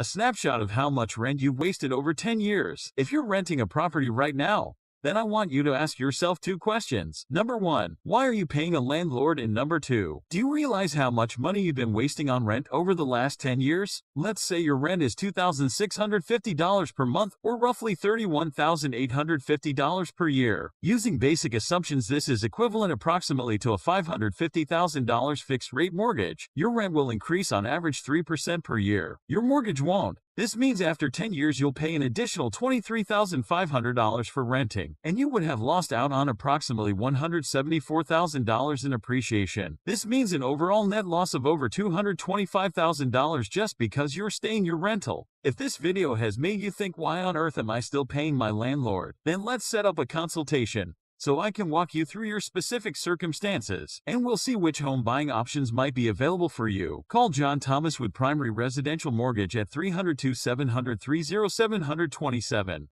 A snapshot of how much rent you've wasted over 10 years. If you're renting a property right now, then I want you to ask yourself two questions. Number one, why are you paying a landlord? And number two, do you realize how much money you've been wasting on rent over the last 10 years? Let's say your rent is $2,650 per month or roughly $31,850 per year. Using basic assumptions, this is equivalent approximately to a $550,000 fixed rate mortgage. Your rent will increase on average 3% per year. Your mortgage won't. This means after 10 years you'll pay an additional $23,500 for renting, and you would have lost out on approximately $174,000 in appreciation. This means an overall net loss of over $225,000 just because you're staying your rental. If this video has made you think why on earth am I still paying my landlord, then let's set up a consultation so I can walk you through your specific circumstances, and we'll see which home buying options might be available for you. Call John Thomas with Primary Residential Mortgage at 302 700 30727.